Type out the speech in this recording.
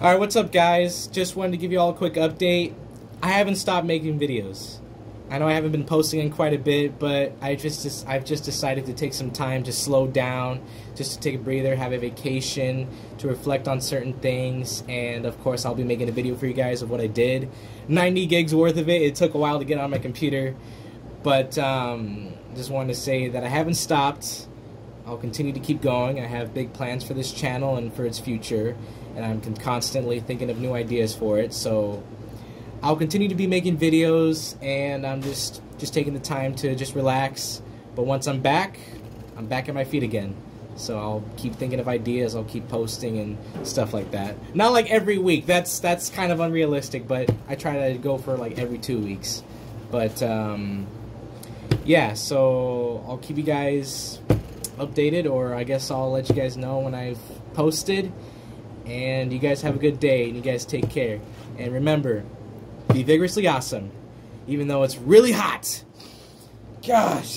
Alright, what's up guys? Just wanted to give you all a quick update. I haven't stopped making videos. I know I haven't been posting in quite a bit, but I just, I've just decided to take some time to slow down, just to take a breather, have a vacation, to reflect on certain things, and of course I'll be making a video for you guys of what I did. 90 gigs worth of it. It took a while to get on my computer, but um, just wanted to say that I haven't stopped. I'll continue to keep going. I have big plans for this channel and for its future, and I'm constantly thinking of new ideas for it. So I'll continue to be making videos, and I'm just just taking the time to just relax. But once I'm back, I'm back at my feet again. So I'll keep thinking of ideas. I'll keep posting and stuff like that. Not like every week. That's that's kind of unrealistic. But I try to go for like every two weeks. But um, yeah, so I'll keep you guys updated, or I guess I'll let you guys know when I've posted. And you guys have a good day, and you guys take care. And remember, be vigorously awesome, even though it's really hot. Gosh.